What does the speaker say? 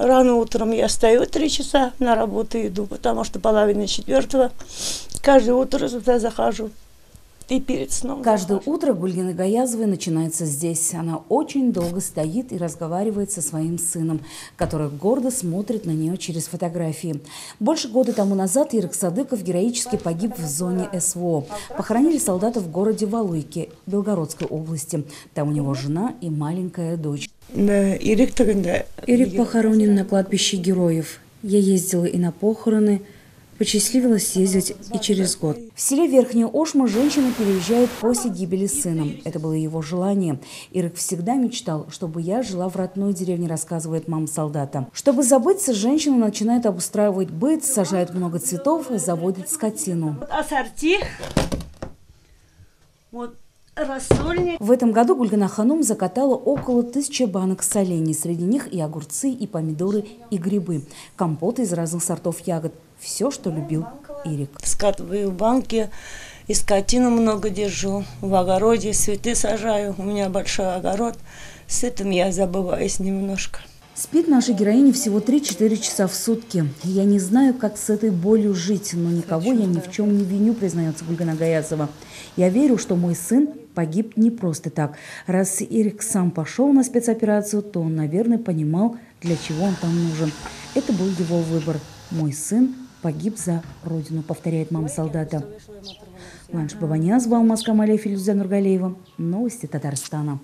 Рано утром я стою три часа, на работу иду, потому что половина четвертого. Каждое утро сюда захожу. И перед сном. Каждое утро Гульгины Гаязовой начинается здесь. Она очень долго стоит и разговаривает со своим сыном, который гордо смотрит на нее через фотографии. Больше года тому назад Ирик Садыков героически погиб в зоне СВО. Похоронили солдата в городе Валуйки, Белгородской области. Там у него жена и маленькая дочь. Ирик похоронен на кладбище героев. Я ездила и на похороны, Посчастливилось съездить и через год. В селе Верхняя Ошма женщина переезжает после гибели сына. Это было его желание. Ирик всегда мечтал, чтобы я жила в родной деревне, рассказывает мама солдата. Чтобы забыться, женщина начинает обустраивать быт, сажает много цветов, заводит скотину. Ассорти. Вот рассольник. В этом году Гульгана Ханум закатала около тысячи банок солений. Среди них и огурцы, и помидоры, и грибы. Компоты из разных сортов ягод – все, что любил Ирик. Скатываю банки, и скотину много держу. В огороде цветы сажаю. У меня большой огород. С этим я забываюсь немножко. Спит наша героиня всего 3-4 часа в сутки. Я не знаю, как с этой болью жить, но никого я ни в чем не виню, признается Гульгана Гаязова. Я верю, что мой сын погиб не просто так. Раз Ирик сам пошел на спецоперацию, то он, наверное, понимал, для чего он там нужен. Это был его выбор. Мой сын погиб за родину, повторяет мама солдата. Ланш Баванязова, Алмаз Камалия, Филюза Нургалеева. Новости Татарстана.